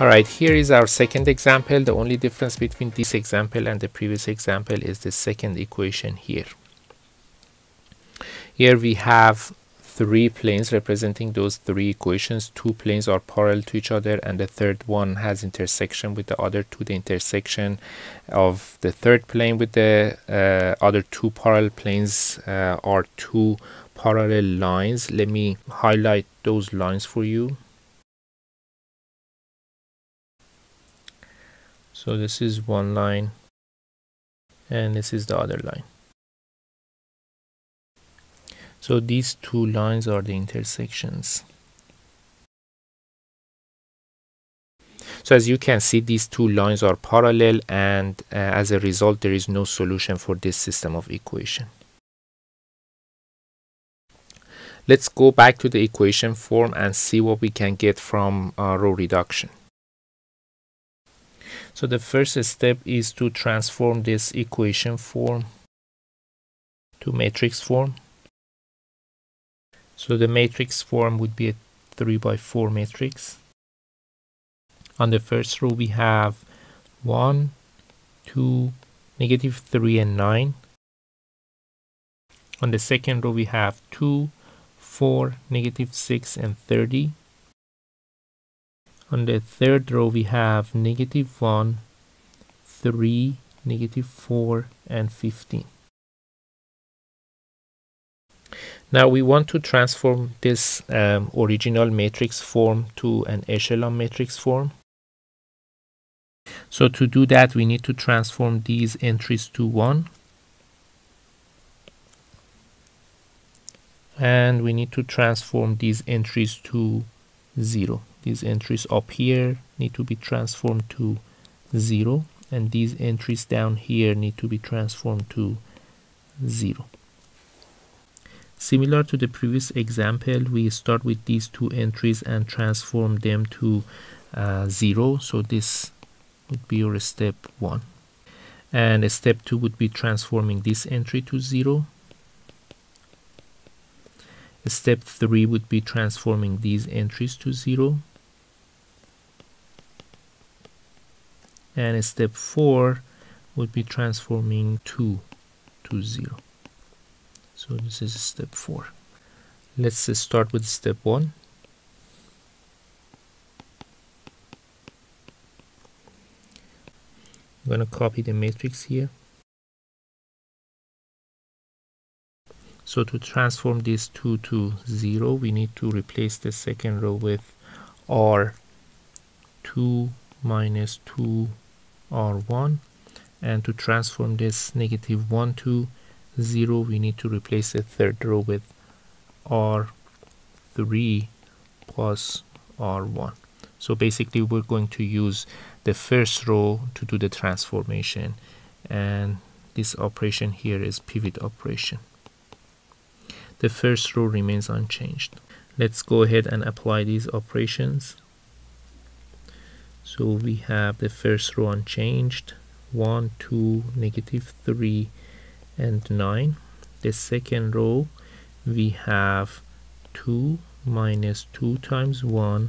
Alright, here is our second example. The only difference between this example and the previous example is the second equation here. Here we have three planes representing those three equations. Two planes are parallel to each other and the third one has intersection with the other two. The intersection of the third plane with the uh, other two parallel planes uh, are two parallel lines. Let me highlight those lines for you. So this is one line and this is the other line. So these two lines are the intersections. So as you can see, these two lines are parallel and uh, as a result, there is no solution for this system of equation. Let's go back to the equation form and see what we can get from uh, row reduction. So the first step is to transform this equation form to matrix form. So the matrix form would be a 3 by 4 matrix. On the first row we have 1, 2, negative 3 and 9. On the second row we have 2, 4, negative 6 and 30. On the third row we have negative 1, 3, negative 4 and 15. Now we want to transform this um, original matrix form to an echelon matrix form. So to do that we need to transform these entries to 1 and we need to transform these entries to 0 these entries up here need to be transformed to 0 and these entries down here need to be transformed to 0. Similar to the previous example, we start with these two entries and transform them to uh, 0. So this would be your step 1. And step 2 would be transforming this entry to 0. Step 3 would be transforming these entries to 0. And step 4 would be transforming 2 to 0 so this is step 4 let's start with step 1 I'm going to copy the matrix here. So to transform this 2 to 0 we need to replace the second row with r 2 minus 2 r1 and to transform this negative 1 to 0 we need to replace the third row with r3 plus r1 so basically we're going to use the first row to do the transformation and this operation here is pivot operation. The first row remains unchanged. Let's go ahead and apply these operations so we have the first row unchanged. 1 2 negative 3 and 9 the second row we have 2 minus 2 times 1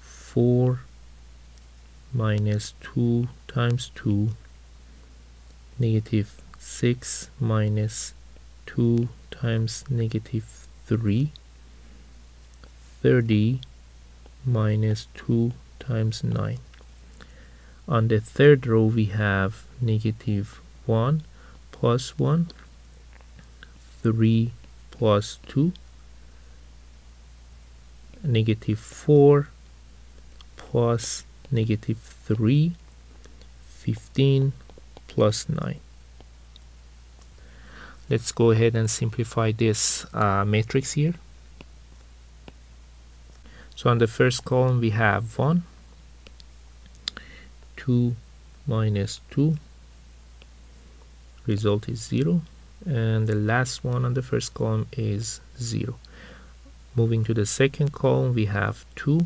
4 minus 2 times 2 negative 6 minus 2 times negative 3 30 minus 2 times 9 on the third row we have negative 1 plus 1 3 plus 2 negative 4 plus negative 3 15 plus 9 let's go ahead and simplify this uh, matrix here so on the first column we have 1 2 minus 2 result is 0 and the last one on the first column is 0 moving to the second column we have 2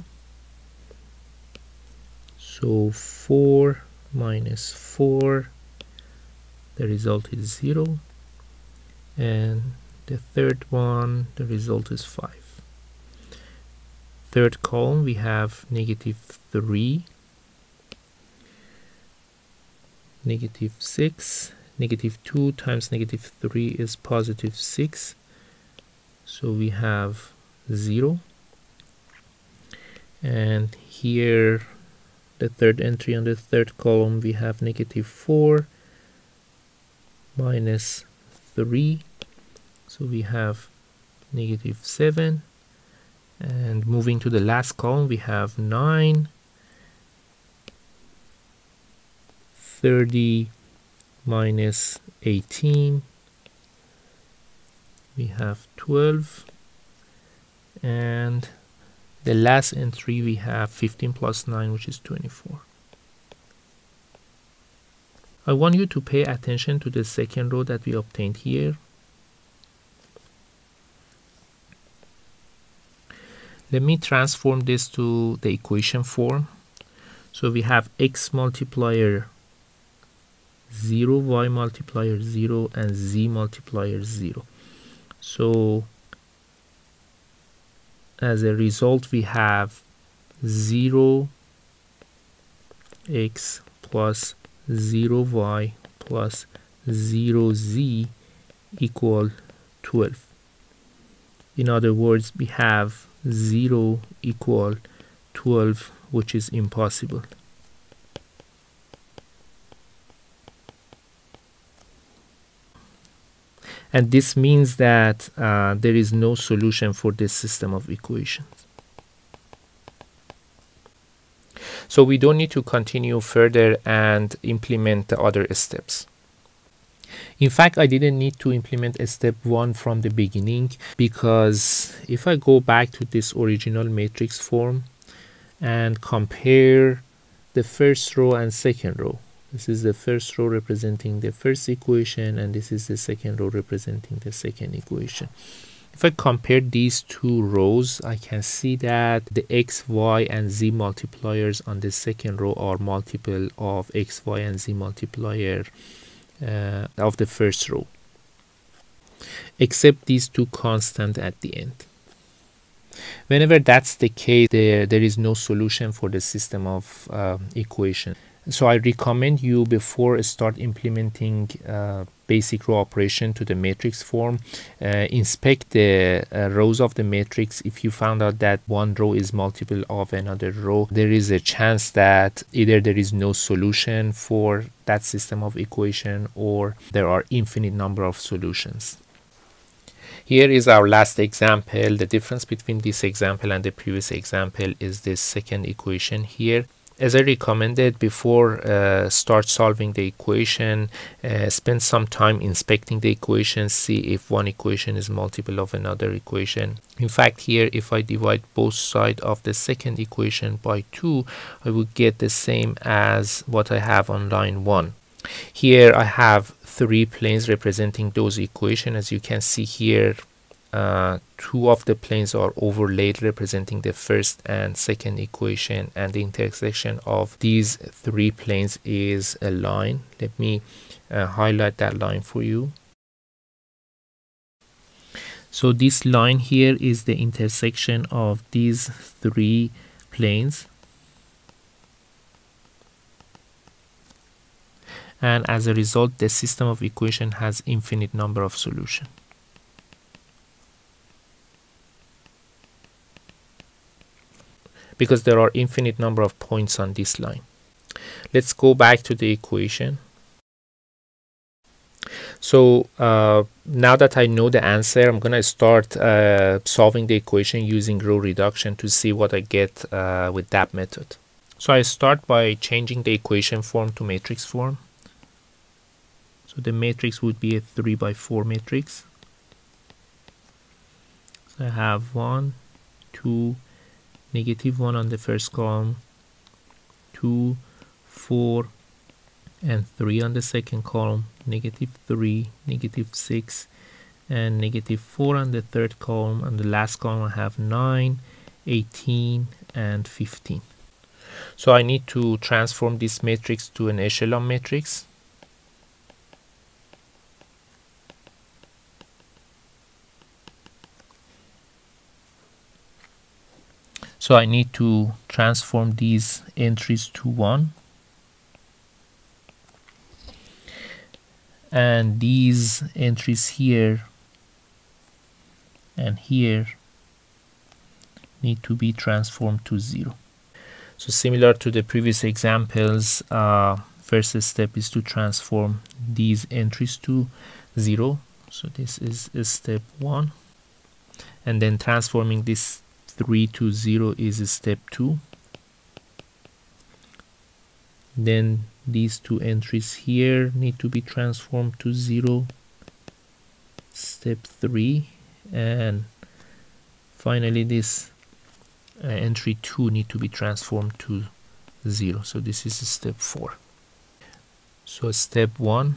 so 4 minus 4 the result is 0 and the third one the result is 5 third column we have negative 3 negative 6 negative 2 times negative 3 is positive 6 so we have 0 and here the third entry on the third column we have negative 4 minus 3 so we have negative 7 and moving to the last column we have 9 30 minus 18 we have 12 and the last entry we have 15 plus 9 which is 24 I want you to pay attention to the second row that we obtained here let me transform this to the equation form. So we have x multiplier 0 y multiplier 0 and z multiplier 0 so as a result we have 0 x plus 0 y plus 0 z equal 12 in other words we have 0 equal 12 which is impossible and this means that uh, there is no solution for this system of equations. So we don't need to continue further and implement the other steps. In fact, I didn't need to implement a step 1 from the beginning because if I go back to this original matrix form and compare the first row and second row, this is the first row representing the first equation and this is the second row representing the second equation. If I compare these two rows, I can see that the x, y, and z multipliers on the second row are multiple of x, y, and z multiplier uh, of the first row, except these two constant at the end. Whenever that's the case, there, there is no solution for the system of uh, equation so I recommend you before start implementing uh, basic row operation to the matrix form. Uh, inspect the uh, rows of the matrix. If you found out that one row is multiple of another row there is a chance that either there is no solution for that system of equation or there are infinite number of solutions. Here is our last example. The difference between this example and the previous example is this second equation here as I recommended before uh, start solving the equation uh, spend some time inspecting the equation see if one equation is multiple of another equation. In fact here if I divide both sides of the second equation by 2 I would get the same as what I have on line 1 here I have three planes representing those equations as you can see here uh, two of the planes are overlaid representing the first and second equation and the intersection of these three planes is a line. Let me uh, highlight that line for you. So this line here is the intersection of these three planes. And as a result the system of equation has infinite number of solutions because there are infinite number of points on this line. Let's go back to the equation. So uh, now that I know the answer, I'm going to start uh, solving the equation using row reduction to see what I get uh, with that method. So I start by changing the equation form to matrix form. So the matrix would be a 3 by 4 matrix. So I have 1, 2, negative 1 on the first column. 2 4 and 3 on the second column. Negative 3 negative 6 and negative 4 on the third column. And the last column I have 9 18 and 15 so I need to transform this matrix to an echelon matrix So I need to transform these entries to 1. And these entries here and here need to be transformed to 0. So similar to the previous examples, uh, first step is to transform these entries to 0. So this is step 1. And then transforming this 3 to 0 is step 2 then these two entries here need to be transformed to 0 step 3 and finally this uh, entry 2 need to be transformed to 0 so this is step 4 so step 1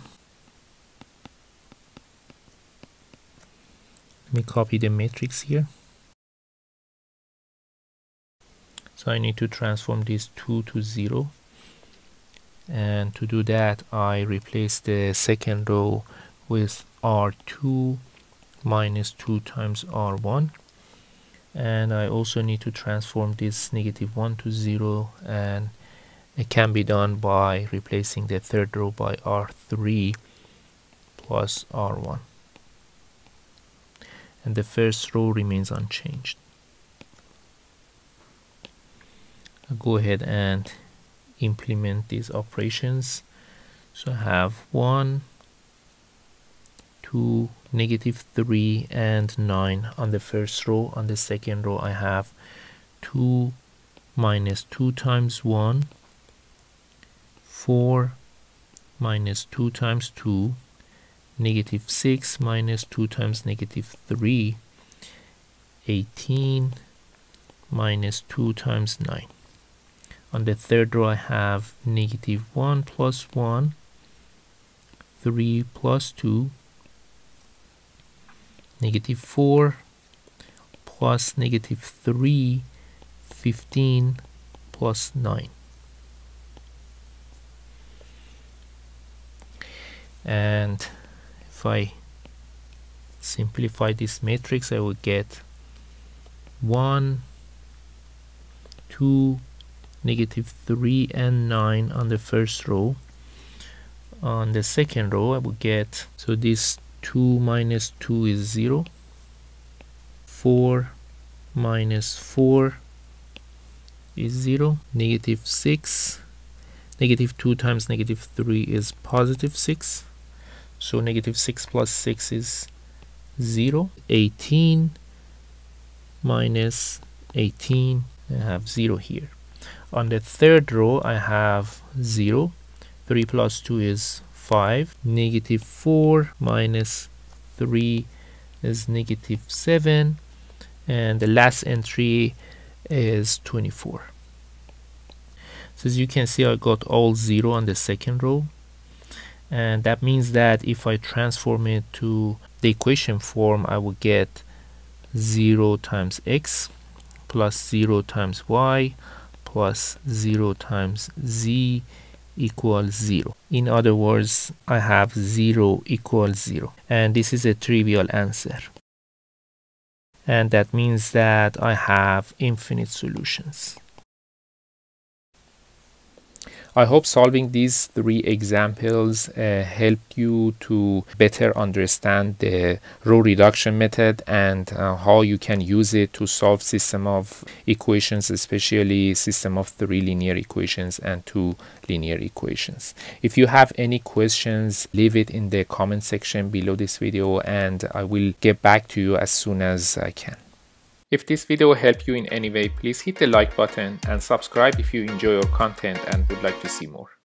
let me copy the matrix here so I need to transform this 2 to 0 and to do that I replace the second row with R2 minus 2 times R1 and I also need to transform this negative 1 to 0 and it can be done by replacing the third row by R3 plus R1 and the first row remains unchanged Go ahead and implement these operations. So I have 1 2 negative 3 and 9 on the first row. On the second row I have 2 minus 2 times 1 4 minus 2 times 2 negative 6 minus 2 times negative 3 18 minus 2 times 9 on the third row I have negative 1 plus 1 3 plus 2 negative 4 plus negative 3 15 plus 9 and if I simplify this matrix I will get 1 2 negative 3 and 9 on the first row. On the second row I will get so this 2 minus 2 is 0 4 minus 4 is 0 negative 6 negative 2 times negative 3 is positive 6 so negative 6 plus 6 is 0 18 minus 18 I have 0 here on the third row I have 0 3 plus 2 is 5 negative 4 minus 3 is negative 7 and the last entry is 24 so as you can see I got all 0 on the second row. And that means that if I transform it to the equation form I will get 0 times x plus 0 times y plus 0 times z equals 0. In other words, I have 0 equals 0. And this is a trivial answer. And that means that I have infinite solutions. I hope solving these three examples uh, helped you to better understand the row reduction method and uh, how you can use it to solve system of equations, especially system of three linear equations and two linear equations. If you have any questions, leave it in the comment section below this video and I will get back to you as soon as I can. If this video helped you in any way, please hit the like button and subscribe if you enjoy our content and would like to see more.